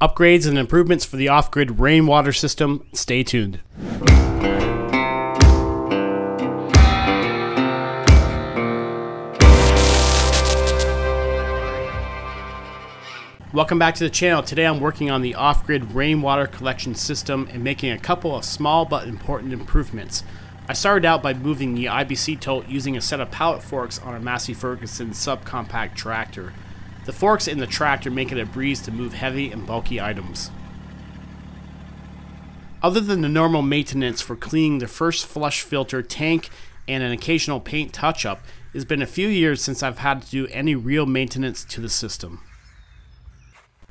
Upgrades and improvements for the off-grid rainwater system. Stay tuned. Welcome back to the channel. Today I'm working on the off-grid rainwater collection system and making a couple of small but important improvements. I started out by moving the IBC tote using a set of pallet forks on a Massey Ferguson subcompact tractor. The forks in the tractor make it a breeze to move heavy and bulky items. Other than the normal maintenance for cleaning the first flush filter tank and an occasional paint touch-up, it has been a few years since I've had to do any real maintenance to the system.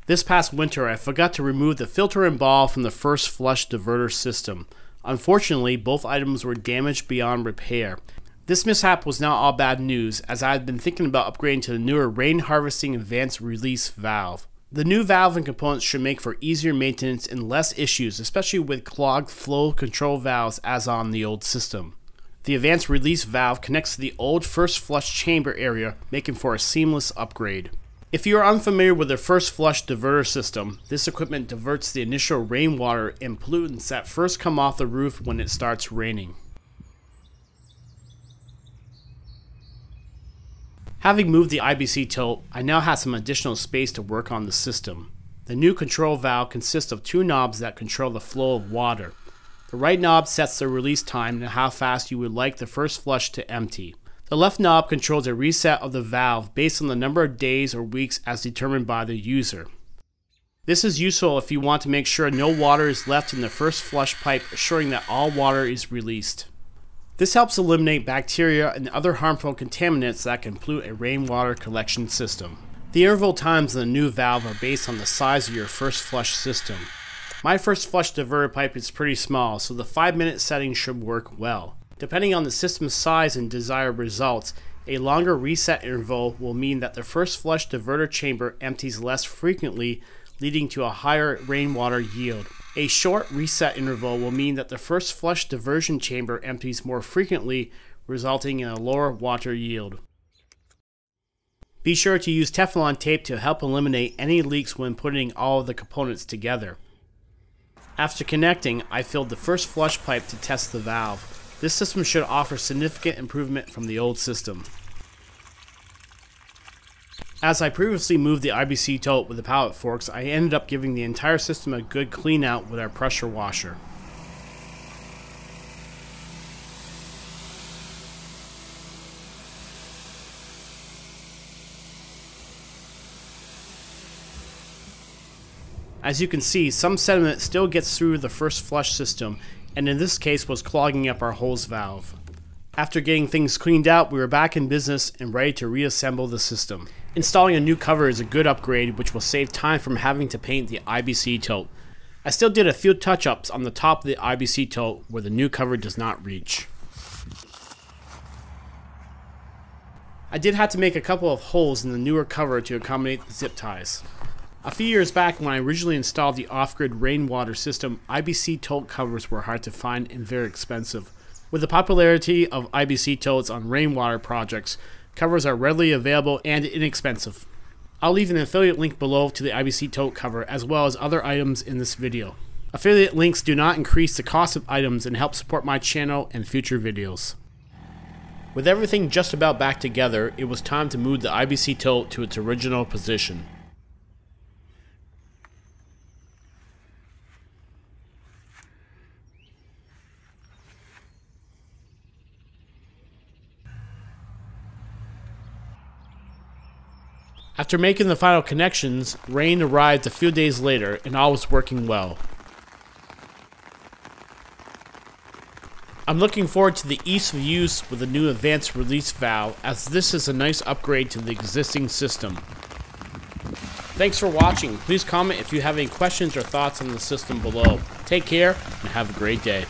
This past winter, I forgot to remove the filter and ball from the first flush diverter system. Unfortunately, both items were damaged beyond repair. This mishap was not all bad news, as I had been thinking about upgrading to the newer rain harvesting advanced release valve. The new valve and components should make for easier maintenance and less issues, especially with clogged flow control valves as on the old system. The advanced release valve connects to the old first flush chamber area, making for a seamless upgrade. If you are unfamiliar with the first flush diverter system, this equipment diverts the initial rainwater and pollutants that first come off the roof when it starts raining. Having moved the IBC tote, I now have some additional space to work on the system. The new control valve consists of two knobs that control the flow of water. The right knob sets the release time and how fast you would like the first flush to empty. The left knob controls a reset of the valve based on the number of days or weeks as determined by the user. This is useful if you want to make sure no water is left in the first flush pipe, assuring that all water is released. This helps eliminate bacteria and other harmful contaminants that can pollute a rainwater collection system. The interval times in the new valve are based on the size of your first flush system. My first flush diverter pipe is pretty small, so the 5 minute setting should work well. Depending on the system's size and desired results, a longer reset interval will mean that the first flush diverter chamber empties less frequently, leading to a higher rainwater yield. A short reset interval will mean that the first flush diversion chamber empties more frequently, resulting in a lower water yield. Be sure to use Teflon tape to help eliminate any leaks when putting all of the components together. After connecting, I filled the first flush pipe to test the valve. This system should offer significant improvement from the old system. As I previously moved the IBC tote with the pallet forks, I ended up giving the entire system a good clean out with our pressure washer. As you can see, some sediment still gets through the first flush system and in this case was clogging up our hose valve. After getting things cleaned out, we were back in business and ready to reassemble the system. Installing a new cover is a good upgrade which will save time from having to paint the IBC tote. I still did a few touch-ups on the top of the IBC tote where the new cover does not reach. I did have to make a couple of holes in the newer cover to accommodate the zip ties. A few years back, when I originally installed the off-grid rainwater system, IBC tote covers were hard to find and very expensive. With the popularity of IBC totes on rainwater projects, covers are readily available and inexpensive. I'll leave an affiliate link below to the IBC tote cover as well as other items in this video. Affiliate links do not increase the cost of items and help support my channel and future videos. With everything just about back together, it was time to move the IBC tote to its original position. After making the final connections, rain arrived a few days later and all was working well. I'm looking forward to the ease of use with the new advanced release valve as this is a nice upgrade to the existing system. Thanks for watching. Please comment if you have any questions or thoughts on the system below. Take care and have a great day.